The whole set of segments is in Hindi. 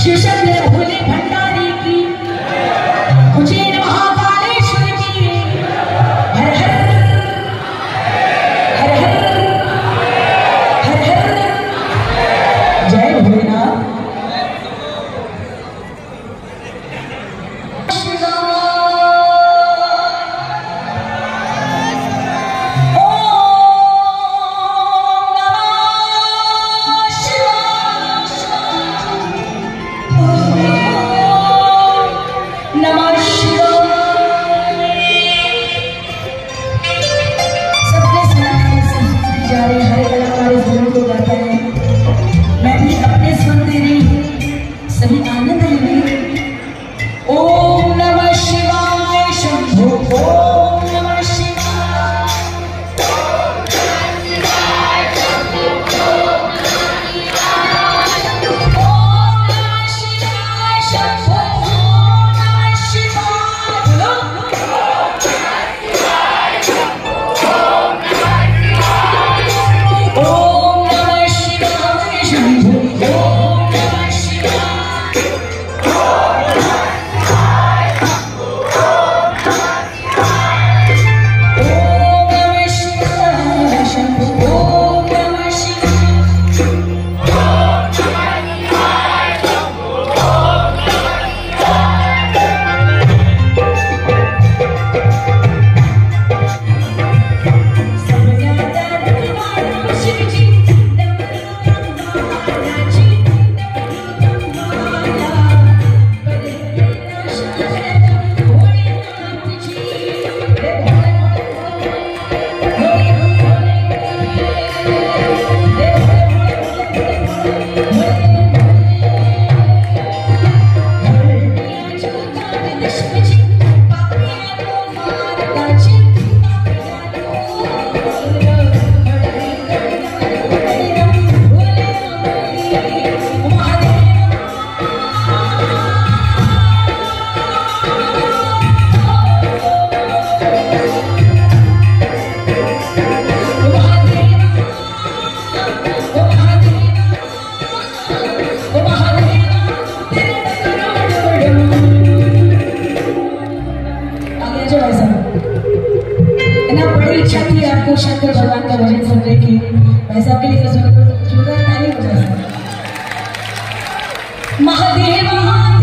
学下面我会练。ಸೇವಾ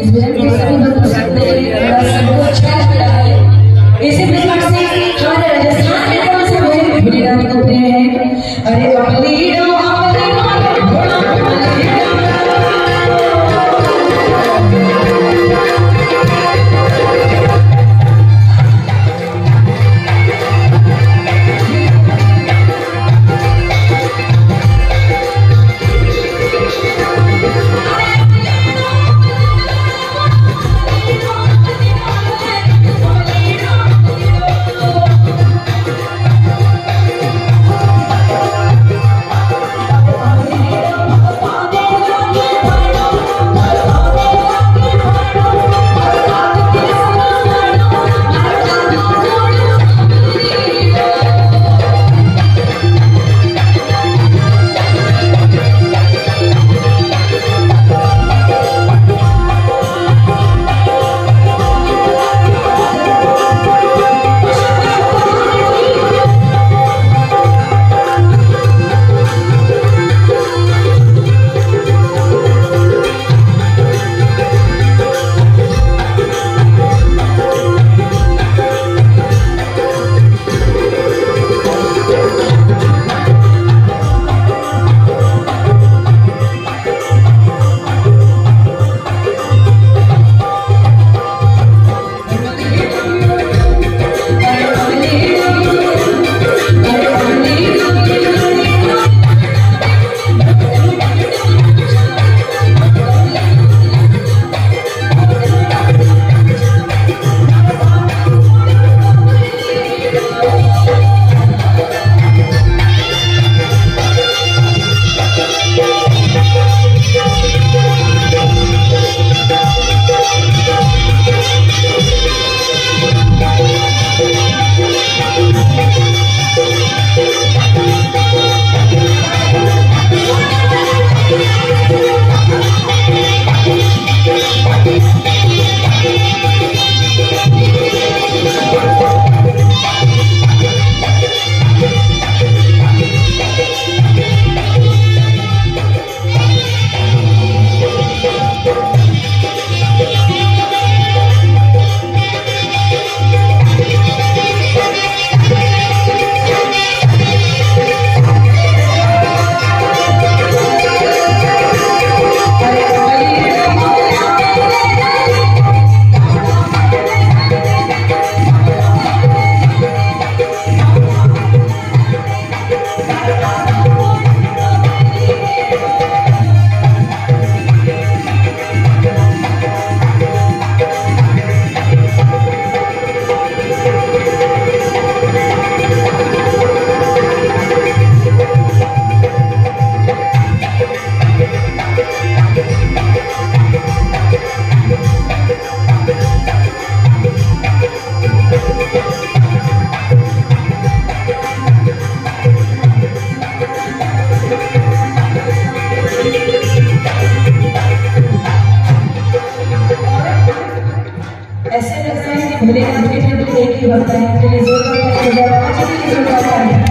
is very है कि मेरे अंदर में भी एक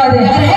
ஆராதனை